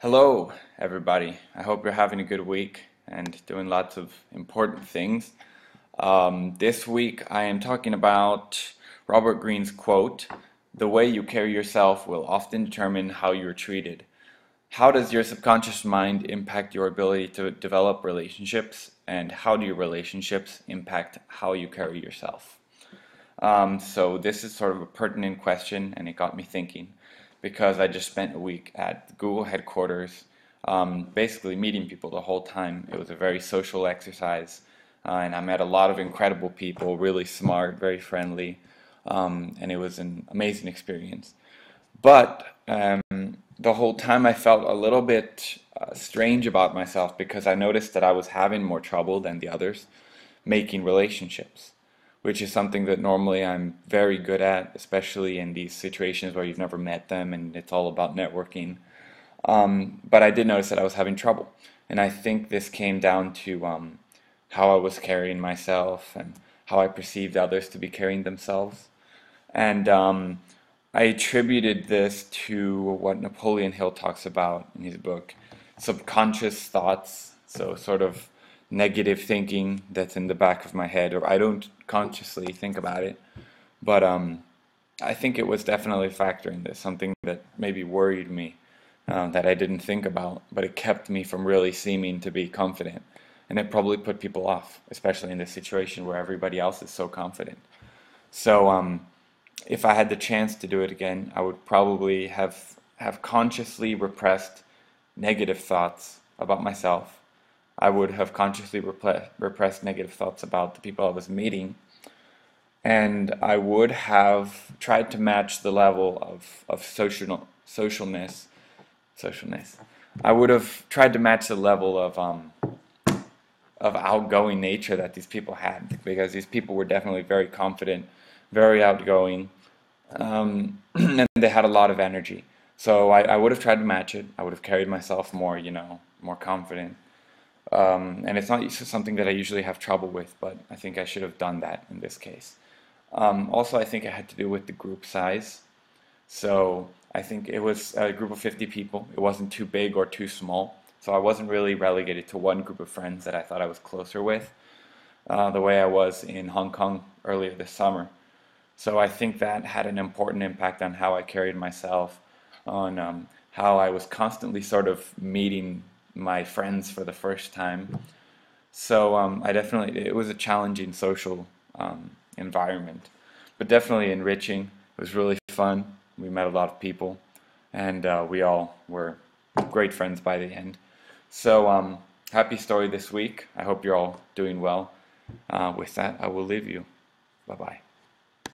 Hello, everybody. I hope you're having a good week and doing lots of important things. Um, this week I am talking about Robert Greene's quote The way you carry yourself will often determine how you're treated. How does your subconscious mind impact your ability to develop relationships, and how do your relationships impact how you carry yourself? Um, so, this is sort of a pertinent question, and it got me thinking because I just spent a week at Google headquarters, um, basically meeting people the whole time. It was a very social exercise, uh, and I met a lot of incredible people, really smart, very friendly, um, and it was an amazing experience. But um, the whole time I felt a little bit uh, strange about myself because I noticed that I was having more trouble than the others making relationships which is something that normally I'm very good at, especially in these situations where you've never met them and it's all about networking. Um, but I did notice that I was having trouble. And I think this came down to um, how I was carrying myself and how I perceived others to be carrying themselves. And um, I attributed this to what Napoleon Hill talks about in his book subconscious thoughts. So, sort of negative thinking that's in the back of my head, or I don't consciously think about it. But um, I think it was definitely a factor in this, something that maybe worried me uh, that I didn't think about, but it kept me from really seeming to be confident. And it probably put people off, especially in this situation where everybody else is so confident. So, um, if I had the chance to do it again, I would probably have have consciously repressed negative thoughts about myself I would have consciously repressed negative thoughts about the people I was meeting. And I would have tried to match the level of, of social, socialness. Socialness. I would have tried to match the level of um, of outgoing nature that these people had because these people were definitely very confident, very outgoing, um, and they had a lot of energy. So I, I would have tried to match it. I would have carried myself more, you know, more confident. Um, and it's not something that I usually have trouble with, but I think I should have done that in this case. Um, also, I think it had to do with the group size. So I think it was a group of 50 people. It wasn't too big or too small. So I wasn't really relegated to one group of friends that I thought I was closer with, uh, the way I was in Hong Kong earlier this summer. So I think that had an important impact on how I carried myself, on um, how I was constantly sort of meeting my friends for the first time. So um, I definitely it was a challenging social um, environment, but definitely enriching. It was really fun. We met a lot of people, and uh, we all were great friends by the end. So um, happy story this week. I hope you're all doing well. Uh, with that, I will leave you. Bye bye.